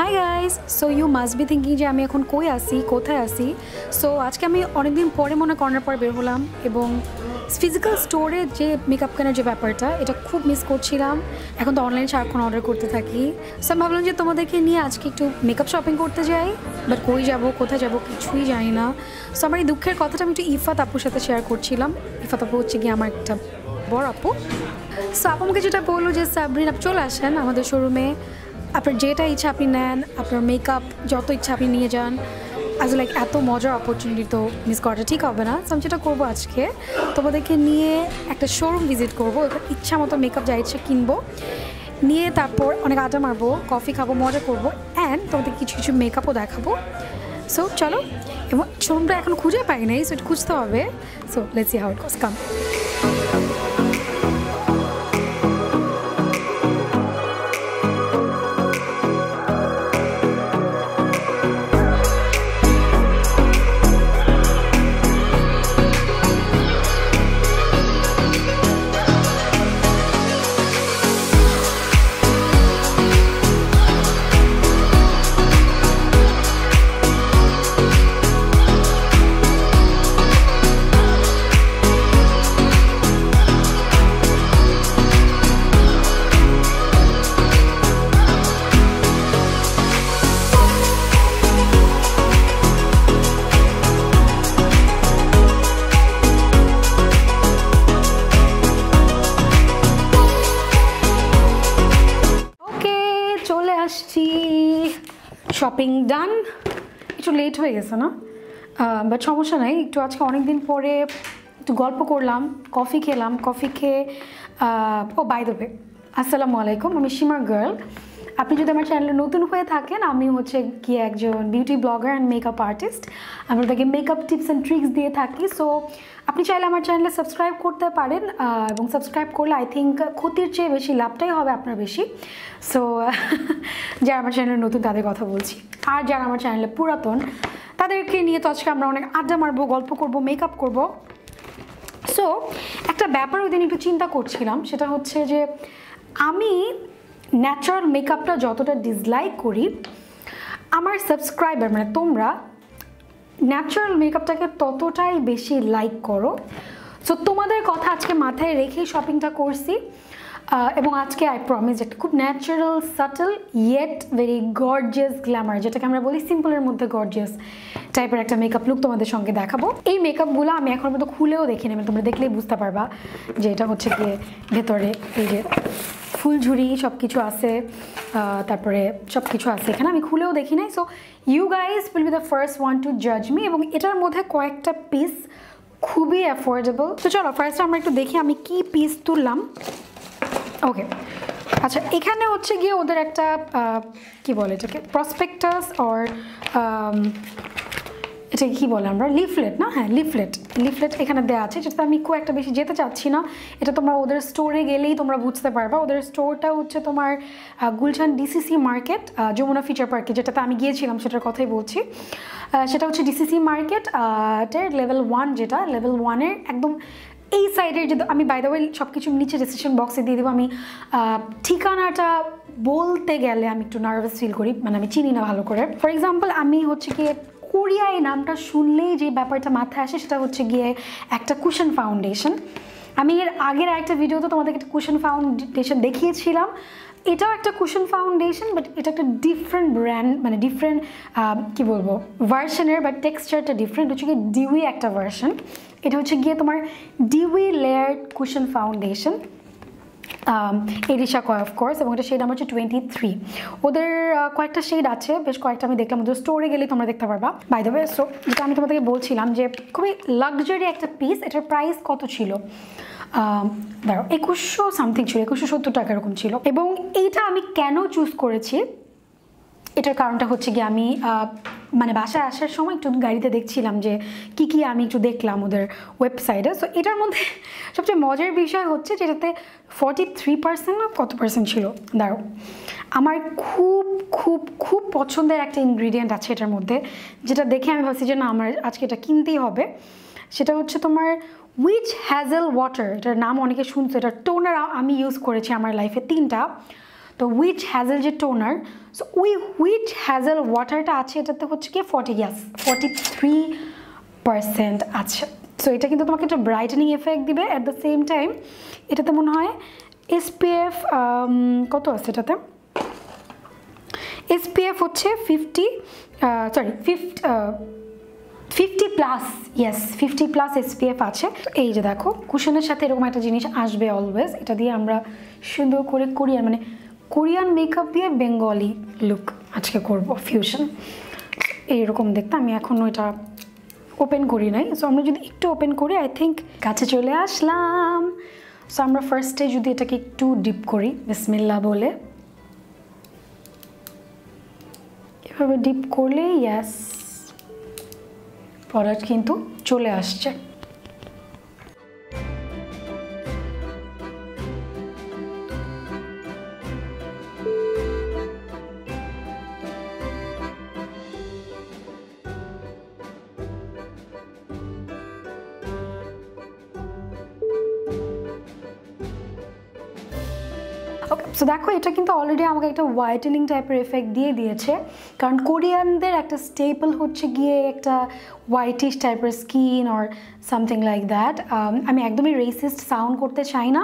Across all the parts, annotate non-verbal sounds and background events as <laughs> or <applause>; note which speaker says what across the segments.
Speaker 1: Hi guys so you must be thinking যে আমি এখন কই আসি কোথায় আসি সো আজকে আমি অনেকদিন পরে মনে কর্নার পর বের হলাম এবং ফিজিক্যাল স্টোরে যে মেকআপ কেনার যে ব্যাপারটা, এটা খুব মিস করছিলাম। এখন তো অনলাইন সারাক্ষণ অর্ডার করতে থাকি। সো আমি ভাবলাম যে তোমাদেরকে নিয়ে আজকে একটু মেকআপ শপিং করতে যাই। বাট কই যাব, কোথায় যাব কিছুই জানি না। সো আমার এই দুঃখের কথাটা আমি একটু ইফাত আপুর সাথে শেয়ার করছিলাম। ইফাত আপু হচ্ছে গিয়ে আমার একটা বড় আপু। সো আপু আমাকে যেটা বলল যে, সাবরিন আপনি চলে আসেন আমাদের শোরুমে আপনার যেটা ইচ্ছা আপনি নেন, আপনার মেকআপ যত ইচ্ছা আপনি নিয়ে যান আজ লাইক এত মজার অপরচুনিটি তো মিস করাটা ঠিক হবে না। আমি যেটা করব আজকে, তোমাদেরকে নিয়ে একটা শোরুম ভিজিট করব ইচ্ছা মতো মেকআপ যা ইচ্ছা কিনবো। নিয়ে তারপর অনেক আড্ডা মারবো কফি খাব, মজা করব অ্যান্ড তোমাদের কিছু কিছু মেকআপও দেখাবো। সো চলো, এবং শোরুমটা এখন খুঁজে পাই নাই সো খুঁজতে হবে। So let's see how it come shopping done একটু লেট হয়ে গেছে, না? বাট সমস্যা নাই। একটু আজকে অনেক দিন পরে একটু গল্প করলাম কফি খেলাম। কফি খেয়ে ও বাই দেবে আসসালামু আলাইকুম। আমি সীমা গার্ল আপনি যদি আমার চ্যানেলে নতুন হয়ে থাকেন, আমি হচ্ছে কি একজন beauty blogger and makeup artist আমি তাকে মেকআপ টিপস অ্যান্ড ট্রিক্স দিয়ে থাকি। সো আপনি চাইলে আমার চ্যানেলে সাবস্ক্রাইব করতে পারেন এবং সাবস্ক্রাইব করলে আই থিঙ্ক ক্ষতির চেয়ে বেশি লাভটাই হবে আপনার বেশি। সো <laughs> যারা আমার চ্যানেলে নতুন তাদের কথা বলছি। আর যারা আমার চ্যানেলে পুরাতন, তাদেরকে নিয়ে তো আজকে আমরা অনেক আড্ডা মারবো, গল্প করব মেকআপ করব। সো একটা ব্যাপার ওই দিন একটু চিন্তা করছিলাম, সেটা হচ্ছে যে আমি ন্যাচারাল মেকআপটা যতটা ডিসলাইক করি, আমার সাবস্ক্রাইবার মানে তোমরা ন্যাচারাল মেকআপটাকে ততটাই বেশি লাইক করো। সো তোমাদের কথা আজকে মাথায় রেখেই শপিংটা করছি। এবং আজকে আই প্রমিস একটা খুব natural subtle yet very gorgeous glamour যেটাকে আমরা বলি সিম্পলের মধ্যে গর্জিয়াস টাইপের একটা মেকআপ লুক তোমাদের সঙ্গে দেখাবো। এই মেকআপগুলো আমি এখন মতো খুলেও দেখি নেবে তোমরা দেখলেই বুঝতে পারবা যে এটা হচ্ছে গিয়ে ভেতরে এই যে ফুলঝুরি সব কিছু আছে তারপরে সব কিছু আছে। এখানে আমি খুলেও দেখি নাই so you guys will be the first one to জাজ মি এবং এটার মধ্যে কয়েকটা পিস খুবই অ্যাফোর্ডেবল তো চলো ফার্স্ট আমরা একটু দেখি আমি কি পিস তুললাম। ওকে আচ্ছা এখানে হচ্ছে গিয়ে ওদের একটা কি বলে এটাকে? প্রসপেক্টাস অর এটা কি বলে আমরা? লিফলেট না? হ্যাঁ লিফলেট লিফলেট এখানে দেওয়া আছে। যেটা আমি খুব একটা বেশি যেতে চাচ্ছি না। এটা তোমরা ওদের স্টোরে গেলেই তোমরা বুঝতে পারবা। ওদের স্টোরটা হচ্ছে তোমার Gulshan DCC market Jamuna Future পার্কে যেটাতে আমি গিয়েছিলাম, সেটার কথাই বলছি। সেটা হচ্ছে ডিসিসি মার্কেট লেভেল ওয়ান যেটা লেভেল ওয়ানের একদম এই সাইডে যদি আমি বাই দ্য সব কিছু নিচে ডিসিশন বক্সে দিয়ে দেবো। আমি ঠিকানাটা বলতে গেলে আমি একটু নার্ভাস ফিল করি মানে আমি চিনি না ভালো করে। ফর এক্সাম্পল আমি হচ্ছে কি কোরিয়া এই নামটা শুনলেই যে ব্যাপারটা মাথায় আসে সেটা হচ্ছে গিয়ে একটা কুশন ফাউন্ডেশন আমি এর আগের একটা ভিডিওতে তোমাদেরকে একটা কুশন ফাউন্ডেশন দেখিয়েছিলাম। এটাও একটা কুশন ফাউন্ডেশন বাট এটা একটা ডিফারেন্ট ব্র্যান্ড মানে ডিফারেন্ট কি বলব ভার্সনের বা টেক্সচারটা ডিফারেন্ট হচ্ছে গিয়ে ডিউই একটা ভার্সন এটা হচ্ছে গিয়ে তোমার ডিউই লেয়ার কুশন ফাউন্ডেশন এরিশা কয় অফকোর্স এবং এটা শেড আমার হচ্ছে টোয়েন্টি থ্রি ওদের কয়েকটা শেড আছে, বেশ কয়েকটা আমি দেখলাম, ওদের স্টোরে গেলে তোমরা দেখতে পারবা বাই দ্য ওয়ে সো যেটা আমি তোমাদেরকে বলছিলাম যে খুবই লাক্সারি একটা পিস এটার প্রাইস কত ছিল? দাঁড়াও, একুশশো সামথিং ছিল, একুশশো সত্তর টাকা এরকম ছিল। এবং এইটা আমি কেন চুজ করেছি? এটার কারণটা হচ্ছে কি আমি মানে বাসায় আসার সময় একটু গাড়িতে দেখছিলাম যে কি কি আমি একটু দেখলাম ওদের ওয়েবসাইটে সো এটার মধ্যে <laughs> সবচেয়ে মজার বিষয় হচ্ছে যেটাতে ফর্টি থ্রি পার্সেন্ট না কত পার্সেন্ট ছিল? দাঁড়ো আমার খুব খুব খুব পছন্দের একটা ইনগ্রিডিয়েন্ট আছে এটার মধ্যে, যেটা দেখে আমি ভাবছি যে না, আমার আজকে এটা কিনতেই হবে। সেটা হচ্ছে তোমার উইচ হ্যাজেল ওয়াটার এটার নাম অনেকে শুনছে। এটা টোনার আমি ইউজ করেছি আমার লাইফে তিনটা। তো উইচ হ্যাজেল যে টোনার সো ওই হুইচ হ্যাজেল ওয়াটারটা আছে, এটাতে হচ্ছে কি forty yes forty three percent আছে। সো এটা কিন্তু তোমাকে একটা ব্রাইটেনিং এফেক্ট দিবে। অ্যাট দ্য সেম টাইম এটাতে মনে হয় এসপিএফ কত আছে এটাতে? এসপিএফ হচ্ছে fifty sorry fifty fifty plus yes fifty plus SPF আছে। এই যে দেখো, কুশনের সাথে এরকম একটা জিনিস আসবে অলওয়েজ এটা দিয়ে আমরা সুন্দর করে কোরিয়ান মানে কোরিয়ান মেকআপ দিয়ে বেঙ্গলি লুক আজকে করব ফিউশন এইরকম দেখতে, আমি এখনও এটা ওপেন করি নাই। সো আমরা যদি একটু ওপেন করি আই থিঙ্ক কাছে চলে আসলাম। সো আমরা ফার্স্টে যদি এটাকে একটু ডিপ করি, বিসমিল্লা বলে। এভাবে ডিপ করলে ইয়াস প্রোডাক্ট কিন্তু চলে আসছে। সো দেখো, এটা কিন্তু অলরেডি আমাকে একটা হোয়াইটেনিং টাইপের এফেক্ট দিয়ে দিয়েছে। কারণ কোরিয়ানদের একটা স্টেপল হচ্ছে গিয়ে একটা হোয়াইটিশ টাইপের skin or something like that আমি একদমই রেসিস্ট সাউন্ড করতে চাই না।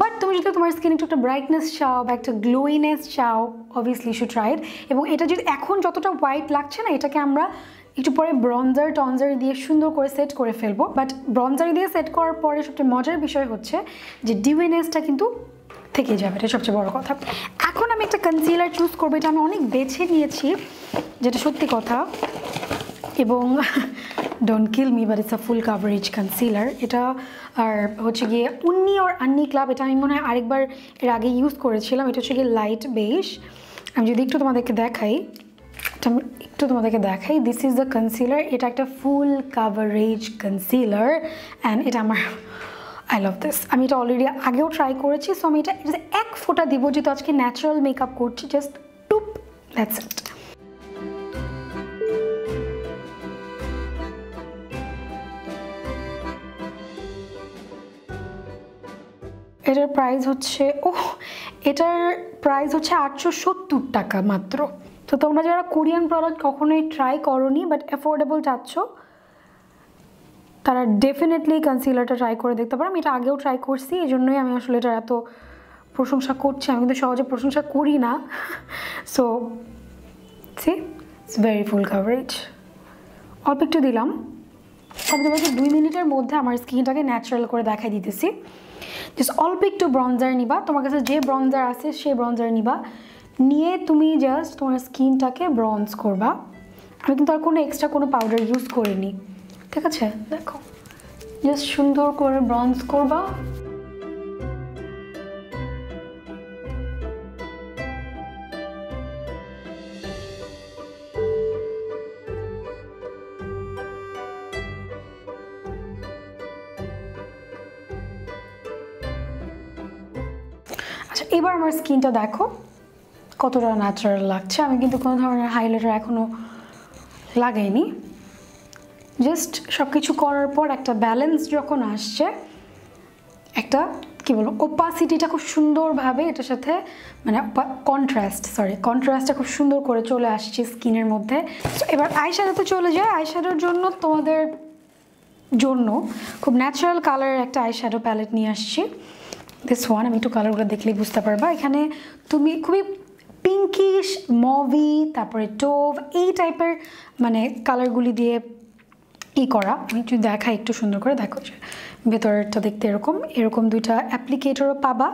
Speaker 1: বাট তুমি যদি তোমার স্কিন একটু একটা ব্রাইটনেস চাও বা একটা গ্লোইনেস চাও অবভিয়াসলি শু ট্রাইড এবং এটা যদি এখন যতটা হোয়াইট লাগছে না, এটাকে আমরা একটু পরে ব্রঞ্জার টনজার দিয়ে সুন্দর করে সেট করে ফেলব। বাট ব্রঞ্জার দিয়ে সেট করার পরে সবচেয়ে মজার বিষয় হচ্ছে যে ডিউইনেসটা কিন্তু থেকে যাবে, এটা সবচেয়ে বড় কথা। এখন আমি একটা কনসিলার চুজ করব, এটা আমি অনেক বেছে নিয়েছি, যেটা সত্যি কথা। এবং don't kill me but it's a full coverage concealer এটা আর হচ্ছে গিয়ে উন্নি আর আন্নি ক্লাব এটা আমি মনে হয় আরেকবার এর আগে ইউজ করেছিলাম। এটা হচ্ছে গিয়ে লাইট বেশ আমি যদি একটু তোমাদেরকে দেখাই, এটা আমি একটু তোমাদেরকে দেখাই। দিস ইজ দ্য কনসিলার এটা একটা ফুল কাভারেজ কনসিলার অ্যান্ড এটা আমার আই লাভ দিস আমি এটা অলরেডি আগেও ট্রাই করেছি সো আমি এটা এক ফোঁটা দিব, যেহেতু আজকে ন্যাচারাল মেকআপ করছি জাস্ট টুপ দ্যাটস ইট এটার প্রাইস হচ্ছে ও এটার প্রাইস হচ্ছে আটশো সত্তর টাকা মাত্র। তো তোমরা যারা কোরিয়ান প্রোডাক্ট কখনোই ট্রাই করনি বাট অ্যাফোর্ডেবল চাচ্ছ তারা ডেফিনেটলি কনসিলারটা ট্রাই করে দেখতে পারো। আমি এটা আগেও ট্রাই করছি এই জন্যই আমি আসলে এটার এত প্রশংসা করছি। আমি কিন্তু সহজে প্রশংসা করি না। So see it's very full coverage অল্প একটু দিলাম। আমি তোমাকে দুই মিনিটের মধ্যে আমার স্কিনটাকে ন্যাচারাল করে দেখাই দিতেছি। জাস্ট অল্প একটু ব্রঞ্জার নিবা। তোমার কাছে যে ব্রঞ্জার আছে সেই ব্রঞ্জার নিবা। নিয়ে তুমি জাস্ট তোমার স্কিনটাকে ব্রঞ্জ করবা। আমি কিন্তু আর কোনো এক্সট্রা কোনো পাউডার ইউজ করিনি। ঠিক আছে? দেখো। জাস্ট সুন্দর করে ব্রঞ্জ করবা। আচ্ছা এবার আমার স্কিনটা দেখো। কতটা ন্যাচারাল লাগছে। আমি কিন্তু কোনো ধরনের হাইলাইটার এখনও লাগাইনি। জাস্ট সব কিছু করার পর একটা ব্যালেন্স যখন আসছে, একটা, কী বলব ওপাসিটিটা খুব সুন্দরভাবে এটার সাথে মানে কন্ট্রাস্ট সরি কন্ট্রাস্টটা খুব সুন্দর করে চলে আসছে স্কিনের মধ্যে। তো এবার আইশ্যাডোতে চলে যায় আইশ্যাডোর জন্য তোমাদের জন্য খুব ন্যাচারাল কালারের একটা আইশ্যাডো প্যালেট নিয়ে আসছি। দিস ওয়ান আমি একটু কালারগুলো দেখলেই বুঝতে পারবা। এখানে তুমি খুবই পিঙ্কিশ মভি তারপরে টোভ এই টাইপের মানে কালারগুলি দিয়ে ই করা। আমি একটু দেখা একটু সুন্দর করে। দেখো যে ভেতরেরটা দেখতে এরকম। এরকম দুইটা অ্যাপ্লিকেটরও পাবা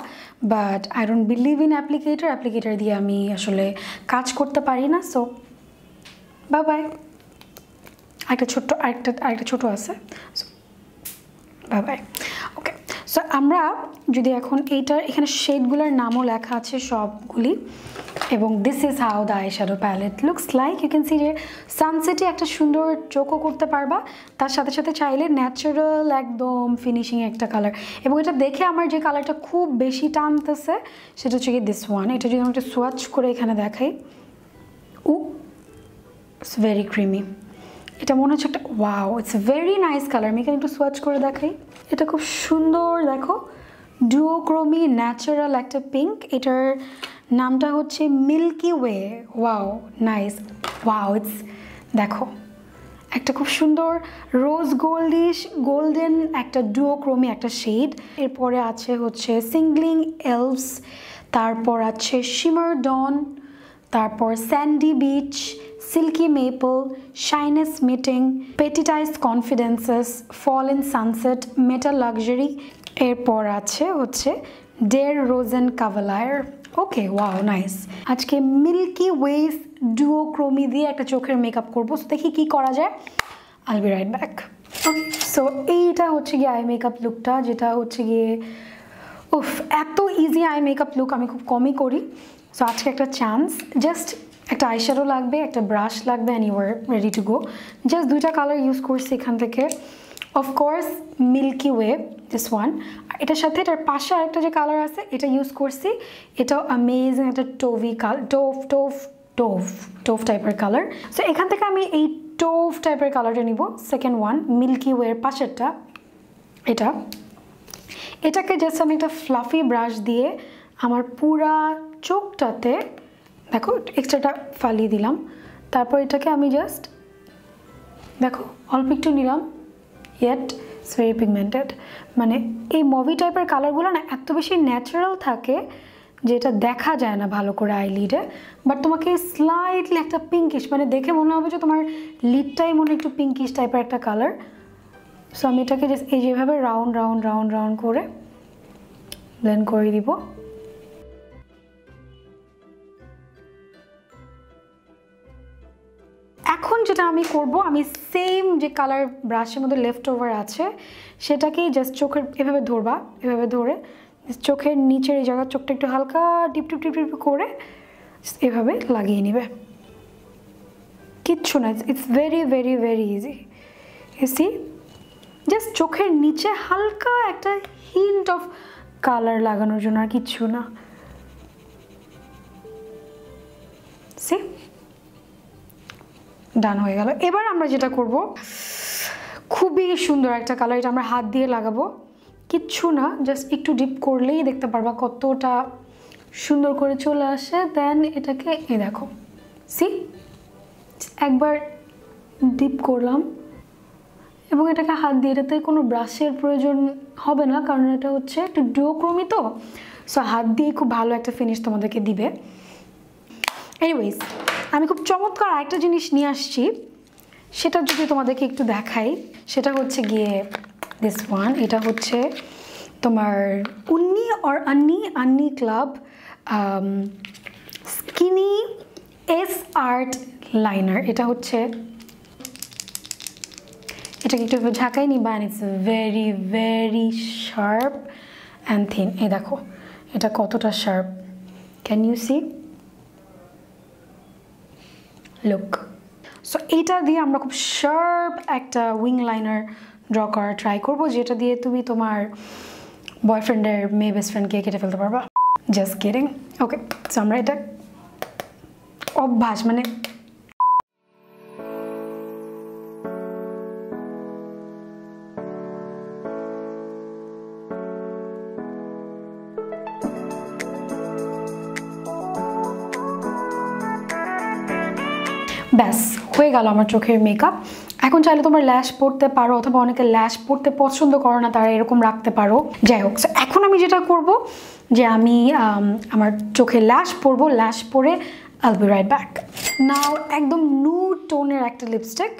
Speaker 1: but I don't believe in applicator applicator দিয়ে আমি আসলে কাজ করতে পারি না সো বা বাই আরেকটা ছোট্ট, আরেকটা আরেকটা ছোটো আছে বা বাই ওকে সো আমরা যদি এখন এইটার, এখানে শেডগুলোর নামও লেখা আছে সবগুলি, এবং this is how the eye shadow palette looks like you can see যে সানসেটে একটা সুন্দর চোখও করতে পারবা, তার সাথে সাথে চাইলে ন্যাচারাল একদম ফিনিশিং একটা কালার এবং এটা দেখে আমার যে কালারটা খুব বেশি টানতেছে, সেটা হচ্ছে কি দিস ওয়ান এটা যদি আমি একটা সোয়াচ করে এখানে দেখাই ও ইটস ভেরি ক্রিমি এটা মনে হচ্ছে একটা wow it's very nice colour আমি এখানে একটু সোয়াচ করে দেখাই। এটা খুব সুন্দর, দেখো। ডুওক্রোমি ন্যাচারাল একটা পিঙ্ক এটার নামটা হচ্ছে milky way wow nice wow it's দেখো। একটা খুব সুন্দর রোজ গোল্ডিশ গোল্ডেন একটা ডুওক্রোমি একটা শেড এরপরে আছে হচ্ছে সিঙ্গলিং এলভস তারপর আছে শিমার ডন তারপর sandy beach silky maple shines meeting পেটিটাইজ confidences fall in sunset metal luxury এরপর আছে হচ্ছে ডের রোজেন কাভালায়ার ওকে ওয়াও নাইস আজকে মিল্কি ওয়েস ডুওক্রোমি দিয়ে একটা চোখের মেকআপ করব। দেখি কি করা যায়। I'll be right back so এইটা হচ্ছে গিয়ে আই মেকআপ লুকটা যেটা হচ্ছে গিয়ে, উফ, এত ইজি আই মেকআপ লুক আমি খুব কমই করি। সো আজকে একটা চান্স জাস্ট একটা আইশ্যাডো লাগবে, একটা ব্রাশ লাগবে and your ready to go just দুইটা কালার ইউজ করছি এখান থেকে। Of course milky way this one এটার সাথে, এটার পাশে আরেকটা যে কালার আছে, এটা ইউজ করছি। এটাও অ্যামেজিং একটা টোভি কাল টোভ টোভ টোভ টোভ টাইপের কালার সো এখান থেকে আমি এই টোভ টাইপের কালারটা নিব। সেকেন্ড ওয়ান মিল্কি ওয়ের পাশেরটা। এটা। এটাকে জাস্ট আমি একটা ফ্লাফি ব্রাশ দিয়ে আমার পুরা চোখটাতে, দেখো এক্সট্রাটা ফালিয়ে দিলাম। তারপর এটাকে আমি জাস্ট দেখো, অল্প একটু নিলাম ইয়েট ইটস ভেরি পিগমেন্টেড মানে এই মুভি টাইপের কালারগুলো না এত বেশি ন্যাচারাল থাকে যেটা দেখা যায় না ভালো করে আই লিডে বাট তোমাকে স্লাইটলি একটা পিঙ্কিশ মানে দেখে মনে হবে যে তোমার লিডটাই মনে একটু পিঙ্কিশ টাইপের একটা কালার সো আমি এটাকে জাস্ট এই যেভাবে রাউন্ড রাউন্ড রাউন্ড রাউন্ড করে ব্লেন্ড করে দিব। এখন যেটা আমি করব, আমি সেম যে কালার ব্রাশের মধ্যে লেফট ওভার আছে, সেটাকেই জাস্ট চোখের, এভাবে ধরবা, এভাবে ধরে চোখের নিচের এই জায়গা চোখটা একটু হালকা টিপ টিপ টিপ টিপ করে এভাবে লাগিয়ে নেবে। কিচ্ছু না it's very very very easy see just চোখের নিচে হালকা একটা হিন্ট অফ কালার লাগানোর জন্য আর কিচ্ছু না। সি ডান হয়ে গেল। এবার আমরা যেটা করব, খুবই সুন্দর একটা কালার এটা আমরা হাত দিয়ে লাগাবো। কিচ্ছু না জাস্ট একটু ডিপ করলেই দেখতে পারবা কতটা সুন্দর করে চলে আসে। দেন এটাকে এ দেখো সি একবার ডিপ করলাম। এবং এটাকে হাত দিয়ে, এটাতে কোনো ব্রাশের প্রয়োজন হবে না, কারণ এটা হচ্ছে একটু ডুয়োক্রমি তো। সো হাত দিয়ে খুব ভালো একটা ফিনিশ তোমাদেরকে দিবে। এনিওয়েজ আমি খুব চমৎকার আরেকটা জিনিস নিয়ে আসছি। সেটা যদি তোমাদেরকে একটু দেখাই, সেটা হচ্ছে গিয়ে দিস ওয়ান এটা হচ্ছে তোমার উন্নি অর আন্নি আন্নি ক্লাব স্কিনি এস আর্ট লাইনার এটা হচ্ছে এটাকে একটু ঝাঁকাই নিবা and it's very very sharp and thin এই দেখো, এটা কতটা sharp can you see look so এইটা দিয়ে আমরা খুব শার্প একটা উইং লাইনার ড্র করার ট্রাই করব, যেটা দিয়ে তুমি তোমার বয়ফ্রেন্ডের মেয়ে বেস্ট ফ্রেন্ডকে কেটে ফেলতে পারবা। জাস্ট কিডিং ওকে সো আমরা এটা অভ্যাস মানে ব্যাস, হয়ে গেল আমার চোখের মেকআপ এখন চাইলে তোমার ল্যাশ পড়তে পারো অথবা অনেকে ল্যাশ পড়তে পছন্দ করো না, তারা এরকম রাখতে পারো। যাই হোক এখন আমি যেটা করব যে আমি আমার চোখে ল্যাশ পরবো ল্যাশ পরে I'll be right back now একদম নু টোনের একটা লিপস্টিক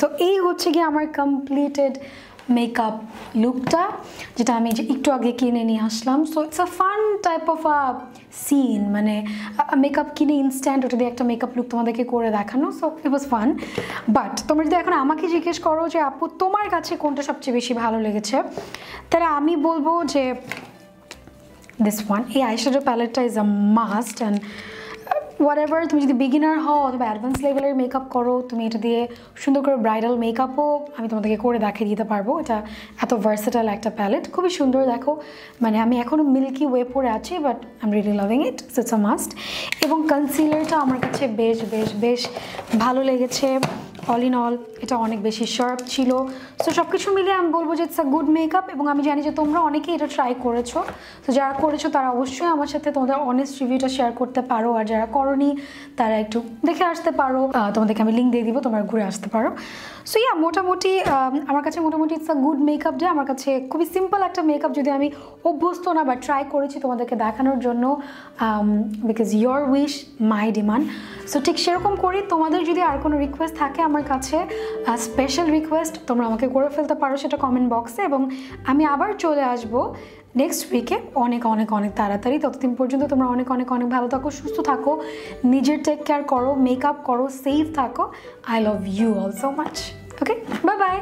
Speaker 1: সো এই হচ্ছে গিয়ে আমার কমপ্লিটেড মেকআপ লুকটা যেটা আমি যে একটু আগে কিনে নিয়ে আসলাম। So it's a fun type of a scene মানে মেকআপ কিনে ইনস্ট্যান্ট ওটা দিয়ে একটা মেকআপ লুক তোমাদেরকে করে দেখানো। So it was fun but তোমরা যদি এখন আমাকে জিজ্ঞেস করো যে, আপু, তোমার কাছে কোনটা সবচেয়ে বেশি ভালো লেগেছে? তাহলে আমি বলব যে দিস ওয়ান এই eyeshadow প্যালেটটা is a must and what তুমি যদি বিগিনার হও অথবা অ্যাডভান্স লেভেলের মেকআপ করো, তুমি এটা দিয়ে সুন্দর করে ব্রাইডাল মেকআপও আমি তোমাদেরকে করে দেখিয়ে দিতে পারব। এটা এত ভার্সেটাল একটা প্যালেট খুবই সুন্দর, দেখো। মানে আমি এখনও মিল্কি ওয়ে পরে আছি but I am loving it it's a must এবং কনসিলারটা আমার কাছে বেশ বেশ বেশ ভালো লেগেছে। অল ইন অল এটা অনেক বেশি শার্প ছিল। সো সব কিছু মিলে আমি বলব যে ইটস আ গুড মেকআপ এবং আমি জানি যে তোমরা অনেকেই এটা ট্রাই করেছ। তো যারা করেছ তারা অবশ্যই আমার সাথে তোমাদের অনেস্ট রিভিউটা শেয়ার করতে পারো। আর যারা করনি, তারা একটু দেখে আসতে পারো। তোমাদেরকে আমি লিঙ্ক দিয়ে দিব, তোমরা ঘুরে আসতে পারো। সো ইয়া মোটামুটি আমার কাছে মোটামুটি it's a good makeup day আমার কাছে খুবই সিম্পল একটা মেকআপ যদি আমি অভ্যস্ত না বা ট্রাই করেছি তোমাদেরকে দেখানোর জন্য because your wish my demand so ঠিক সেরকম করি। তোমাদের যদি আর কোনো রিকোয়েস্ট থাকে আমার কাছে স্পেশাল রিকোয়েস্ট তোমরা আমাকে করে ফেলতে পারো সেটা কমেন্ট বক্সে এবং আমি আবার চলে আসব নেক্সট উইকে অনেক অনেক অনেক তাড়াতাড়ি, ততদিন পর্যন্ত তোমরা অনেক অনেক অনেক ভালো থাকো, সুস্থ থাকো, নিজের টেক কেয়ার করো মেকআপ করো সেফ থাকো I love you all so much okay bye bye